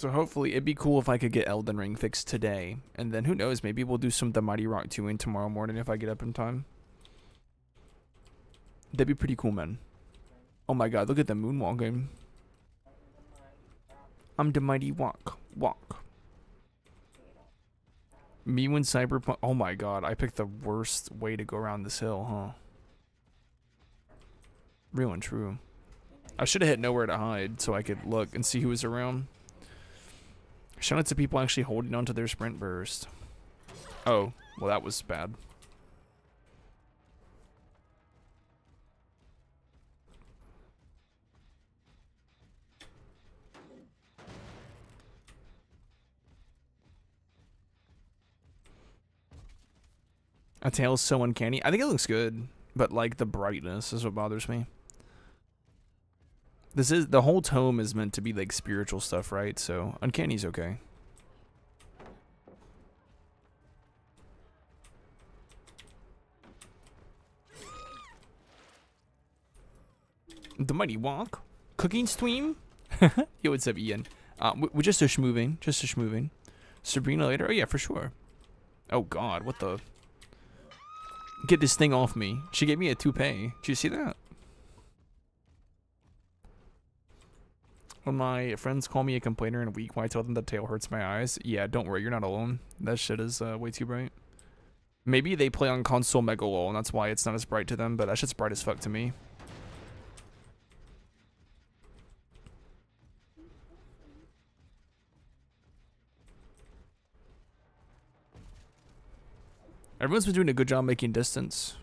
So hopefully it'd be cool if I could get Elden Ring fixed today. And then who knows, maybe we'll do some The Mighty Roq 2 in tomorrow morning if I get up in time. That'd be pretty cool, man. Oh my god, look at the moonwalking. I'm the mighty walk. Walk. Me when Cyberpunk. Oh my god, I picked the worst way to go around this hill, huh? Real and true. I should have hit nowhere to hide so I could look and see who was around. Shout out to people actually holding onto their sprint burst. Oh, well that was bad. A tail is so uncanny. I think it looks good, but like the brightness is what bothers me. This is the whole tome is meant to be like spiritual stuff, right? So uncanny's okay. The Mighty Walk. Cooking stream? Yo, what's up, Ian? Uh, we're just a schmoving. Just a schmoving. Sabrina later? Oh, yeah, for sure. Oh, God. What the? Get this thing off me. She gave me a toupee. Did you see that? When my friends call me a complainer and weak when I tell them the tail hurts my eyes, yeah, don't worry, you're not alone. That shit is uh, way too bright. Maybe they play on console Mega LOL and that's why it's not as bright to them, but that shit's bright as fuck to me. Everyone's been doing a good job making distance.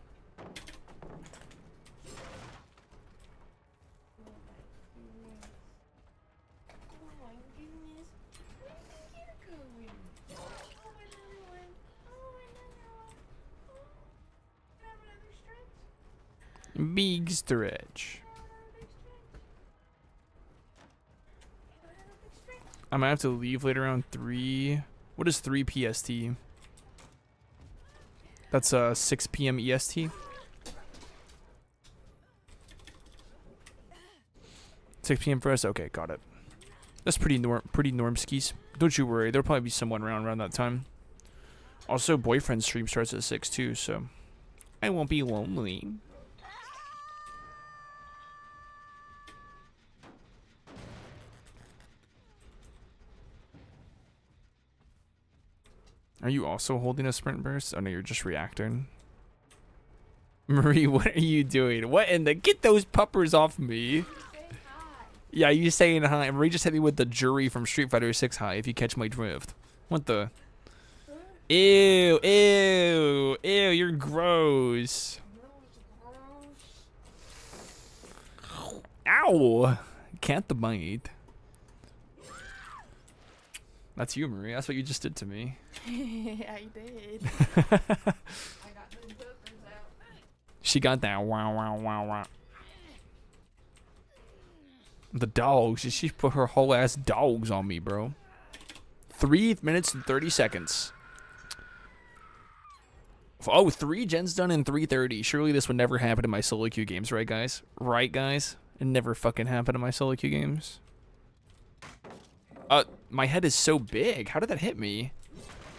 Big stretch. I might have to leave later around 3. What is 3 PST? That's uh 6 p.m. EST. 6 p.m. for us. Okay, got it. That's pretty norm, pretty norm skis. Don't you worry. There'll probably be someone around around that time. Also, boyfriend stream starts at 6 too, so I won't be lonely. Are you also holding a sprint burst? Oh no, you're just reacting. Marie, what are you doing? What in the get those puppers off me? Yeah, you saying hi. Marie just hit me with the Juri from Street Fighter 6 high if you catch my drift. What the? Ew, ew, ew, you're gross. Ow! Can't the bite. That's you, Marie. That's what you just did to me. yeah, you did. got she got that wow wow wow wow. The dogs. She put her whole ass dogs on me, bro. Three minutes and 30 seconds. Oh, three gens done in 330. Surely this would never happen in my solo queue games, right, guys? Right, guys? It never fucking happened in my solo queue games. Uh, my head is so big. How did that hit me?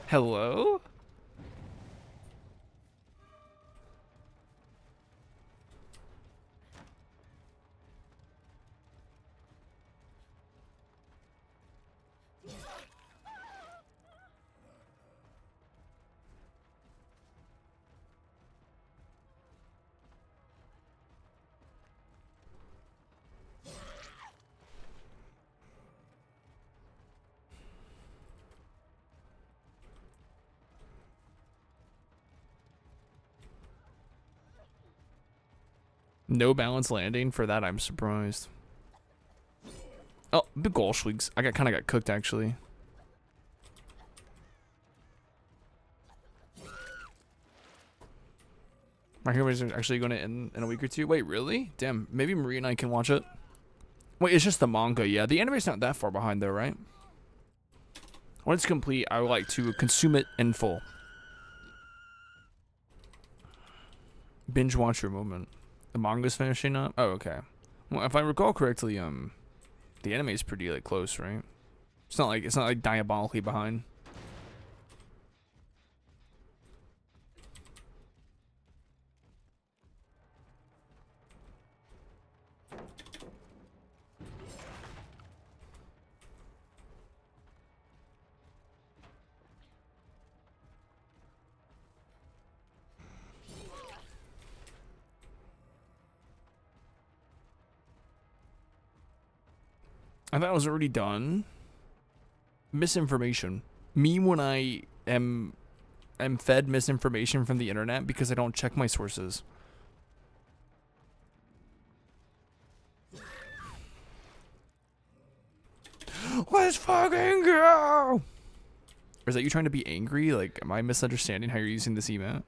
Hello? No balance landing for that. I'm surprised. Oh, big Goldschwigs. I got kind of got cooked actually. My heroes are actually going to end in a week or two. Wait, really? Damn. Maybe Marie and I can watch it. Wait, it's just the manga. Yeah, the anime's not that far behind though, right? When it's complete, I would like to consume it in full. Binge watch your moment. The manga's finishing up? Oh, okay. Well, if I recall correctly, um, the anime is pretty, like, close, right? It's not like it's not like diabolically behind. I thought it was already done. Misinformation. Me when I am am fed misinformation from the internet because I don't check my sources. Let's fucking go! Or is that you trying to be angry? Like, am I misunderstanding how you're using this emote?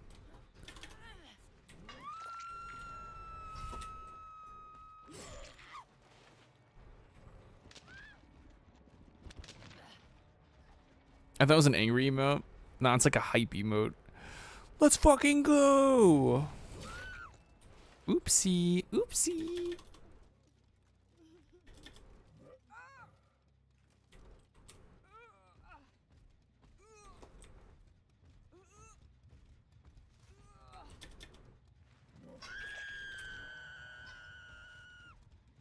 I thought it was an angry emote. No, it's like a hype emote. Let's fucking go! Oopsie, oopsie.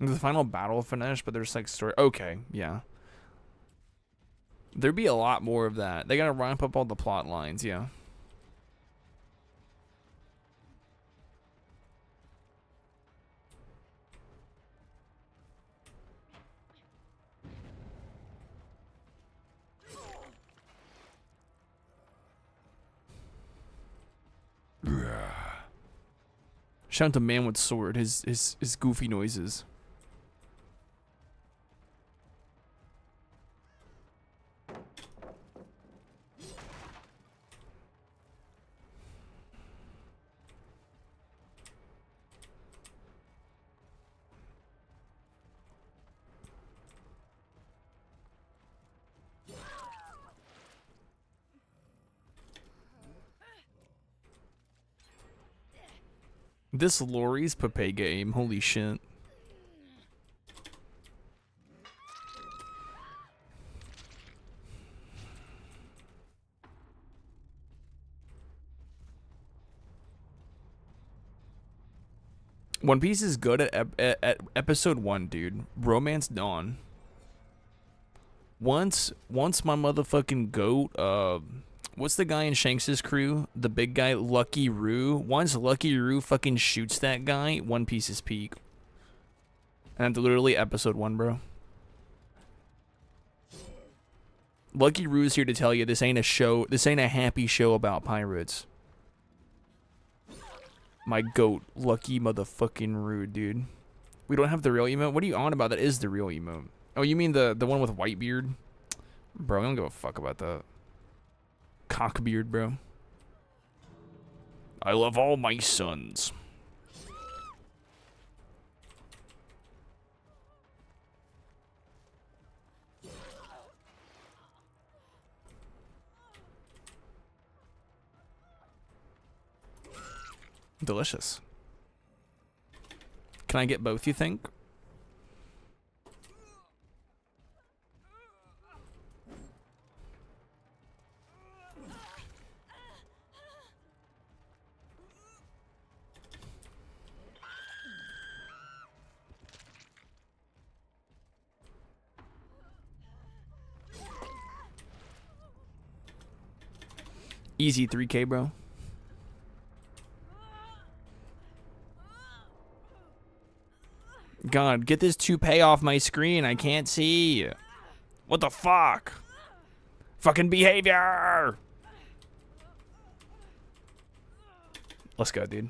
The final battle finished, but there's like story. Okay, yeah. There'd be a lot more of that. They gotta ramp up all the plot lines, yeah. Shout out to Man with Sword, his his his goofy noises. This Lori's Pepe game, holy shit. One Piece is good at, ep at, at episode one, dude. Romance Dawn. Once, once my motherfucking goat, uh, what's the guy in Shanks's crew? The big guy, Lucky Roux. Once Lucky Roux fucking shoots that guy, One Piece is peak. And that's literally episode one, bro. Lucky Roux's here to tell you this ain't a show. This ain't a happy show about pirates. My goat, Lucky motherfucking Roux, dude. We don't have the real emote. What are you on about? That is the real emote. Oh, you mean the the one with white beard? Bro, I don't give a fuck about that. Cockbeard, bro. I love all my sons. Delicious. Can I get both, you think? Easy 3k, bro. God, get this toupee off my screen. I can't see. What the fuck? Fucking behavior! Let's go, dude.